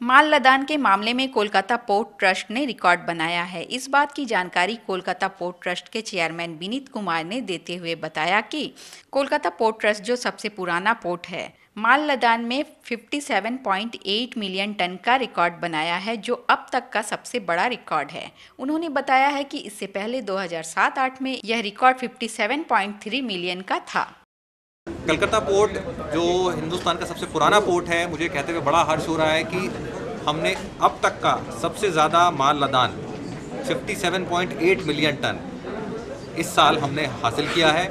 माल लदान के मामले में कोलकाता पोर्ट ट्रस्ट ने रिकॉर्ड बनाया है। इस बात की जानकारी कोलकाता पोर्ट ट्रस्ट के चेयरमैन विनीत कुमार ने देते हुए बताया कि कोलकाता पोर्ट ट्रस्ट जो सबसे पुराना पोर्ट है माल लदान में 57.8 मिलियन टन का रिकॉर्ड बनाया है, जो अब तक का सबसे बड़ा रिकॉर्ड है। उन्होंने बताया है कि इससे पहले 2007-8 में यह रिकॉर्ड 57.3 मिलियन का था। कलकत्ता पोर्ट जो हिंदुस्तान का सबसे पुराना पोर्ट है मुझे कहते हुए बड़ा हर्ष हो रहा है कि हमने अब तक का सबसे ज़्यादा माल लदान 57.8 मिलियन टन इस साल हमने हासिल किया है।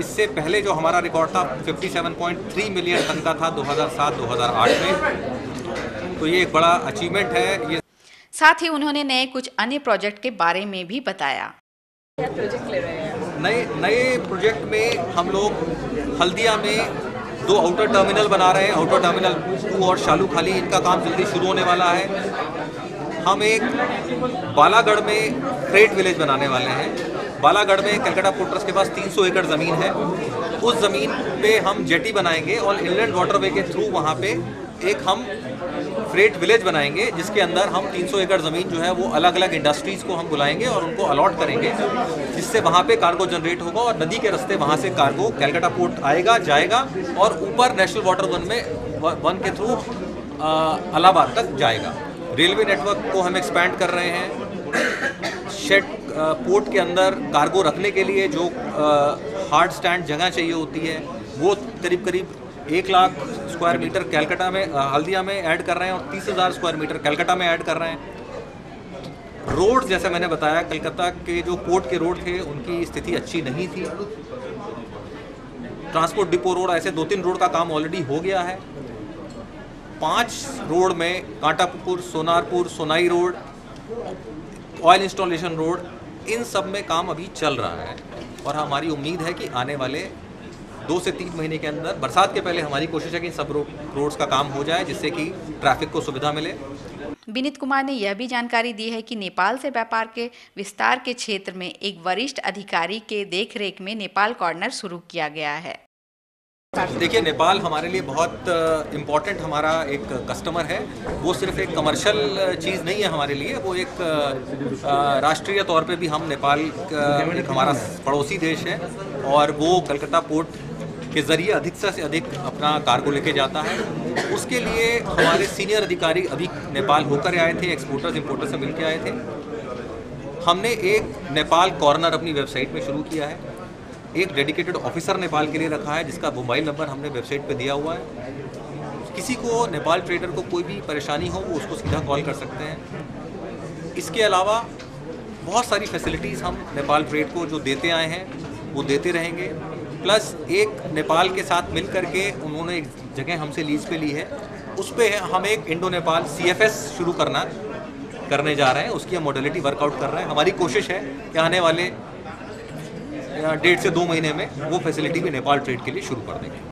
इससे पहले जो हमारा रिकॉर्ड था 57.3 मिलियन टन का था 2007-2008 में। तो ये एक बड़ा अचीवमेंट है ये साथ ही उन्होंने नए कुछ अन्य प्रोजेक्ट के बारे में भी बताया। प्रोजेक्ट ले रहे हैं? नए नए प्रोजेक्ट में हम लोग हल्दिया में दो आउटर टर्मिनल बना रहे हैं। आउटर टर्मिनल टू और शालू खाली, इनका काम जल्दी शुरू होने वाला है। हम एक बालागढ़ में फ्रेट विलेज बनाने वाले हैं। बालागढ़ में कलकत्ता पोर्टर्स के पास 300 एकड़ ज़मीन है। उस ज़मीन पे हम जेटी बनाएँगे और इनलैंड वाटरवे के थ्रू वहाँ पे एक हम फ्रेट विलेज बनाएँगे, जिसके अंदर हम 300 एकड़ ज़मीन जो है, वो अलग अलग इंडस्ट्रीज़ को हम बुलाएँगे और उनको अलॉट करेंगे, जिससे वहाँ पे कार्गो जनरेट होगा और नदी के रास्ते वहाँ से कार्गो कैलकाटा पोर्ट आएगा, जाएगा और ऊपर नेशनल वाटर वन में वन के थ्रू अलाहाबाद तक जाएगा। रेलवे नेटवर्क को हम एक्सपैंड कर रहे हैं। शेड पोर्ट के अंदर कार्गो रखने के लिए जो हार्ड स्टैंड जगह चाहिए होती है, वो करीब करीब एक लाख स्क्वायर मीटर कैलकाटा में हल्दिया में ऐड कर रहे हैं और तीस हज़ार स्क्वायर मीटर कैलकाटा में ऐड कर रहे हैं। रोड, जैसे मैंने बताया, कलकत्ता के जो पोर्ट के रोड थे, उनकी स्थिति अच्छी नहीं थी। ट्रांसपोर्ट डिपो रोड, ऐसे दो तीन रोड का काम ऑलरेडी हो गया है। पाँच रोड में, Kantapur, Sonarpur, Sonai road oil installation road, इन सब में काम अभी चल रहा है। और हमारी उम्मीद है कि आने वाले दो से तीन महीने के अंदर बरसात के पहले हमारी कोशिश है कि सब रोड्स का काम हो जाए जिससे कि ट्रैफ़िक को सुविधा मिले। विनीत कुमार ने यह भी जानकारी दी है कि नेपाल से व्यापार के विस्तार के क्षेत्र में एक वरिष्ठ अधिकारी के देखरेख में नेपाल कॉर्नर शुरू किया गया है। देखिए नेपाल हमारे लिए बहुत इंपॉर्टेंट हमारा एक कस्टमर है। वो सिर्फ़ एक कमर्शियल चीज़ नहीं है हमारे लिए। वो एक राष्ट्रीय तौर पे भी हम नेपाल एक हमारा पड़ोसी देश है। और वो कलकत्ता पोर्ट के ज़रिए अधिक से अधिक अपना कार्गो लेके जाता है। उसके लिए हमारे सीनियर अधिकारी अभी नेपाल होकर आए थे एक्सपोर्टर्स इम्पोर्टर्स से मिलकर आए थे। हमने एक नेपाल कॉर्नर अपनी वेबसाइट में शुरू किया है। एक डेडिकेटेड ऑफिसर नेपाल के लिए रखा है, जिसका मोबाइल नंबर हमने वेबसाइट पर दिया हुआ है। किसी को नेपाल ट्रेडर को कोई भी परेशानी हो, वो उसको सीधा कॉल कर सकते हैं। इसके अलावा बहुत सारी फैसिलिटीज़ हम नेपाल ट्रेड को जो देते आए हैं, वो देते रहेंगे। प्लस एक नेपाल के साथ मिल करके उन्होंने एक जगह हमसे लीज पे ली है। उस पर हम एक इंडो नेपाल सीएफएस शुरू करना, करने जा रहे हैं। उसकी हम मॉडलिटी वर्कआउट कर रहे हैं। हमारी कोशिश है कि आने वाले डेढ़ से दो महीने में वो फैसिलिटी भी नेपाल ट्रेड के लिए शुरू कर देंगे